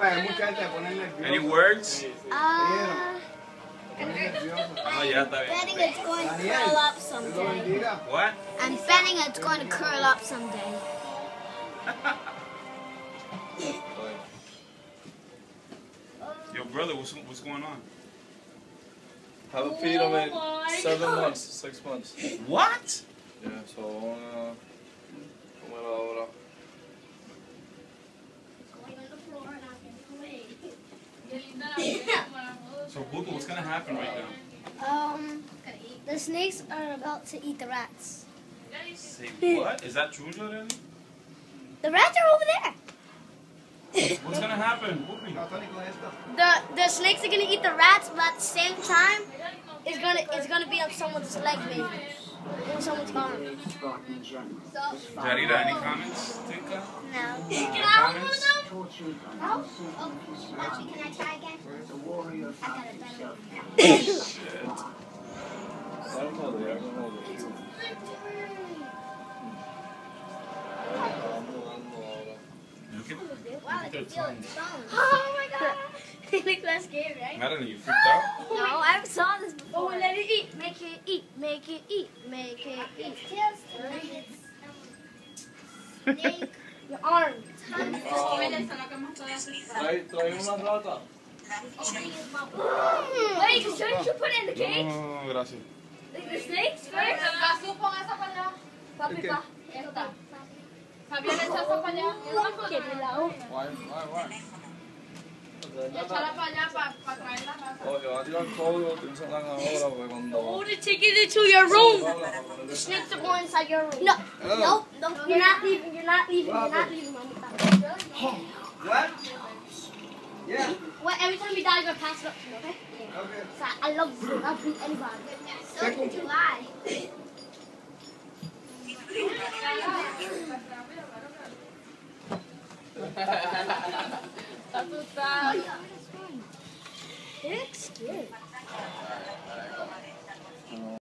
Any words? Uh, Se pone nerviosa. Oh, ya está bien. betting it's going to curl up someday. What? I'm betting it's going to curl up someday. Yo, brother, what's, what's going on? Haven't feed him in seven months, six months. What? Yeah, so uh, comer ahora. So, Buka, what's gonna happen right now? Um, the snakes are about to eat the rats. Say what? Is that true, Jordan? The rats are over there. What's gonna happen? Buka? No, Tony, con esto. The the snakes are gonna eat the rats, but at the same time, it's gonna it's gonna be on someone's leg, maybe, in someone's arm. Jarita, any comments? Tinka? No. Oh, can I try again? I got it better. Shit. Let him hold it, let him hold it. Look at Wow, I Look at their can feel tongue. its bones. Oh my god. it looks less scary, right? Madeline, you freaked out? No, I've saw this before. Oh, let it eat. Make it eat. Make it eat. Make it eat. Snake. Your arm. Wait, shouldn't you put it in the cage? No, gracias. Like the snakes first? Papi, pa. Eso pa. Fabián, echa eso para allá. Que me la para allá para traer la rata. Oh, que va a tirar todo, tienes que ahora, porque cuando... to take it into your room. Ponerle- Snakes are going inside your room. No. No. No. You're not leaving. You're not leaving. You're not leaving, Mamita. What? Yeah. Well, every time you die, you're gonna pass it up to me, okay? Okay. So I love you. I'll beat anybody. So do I. Está asustado. It's scary.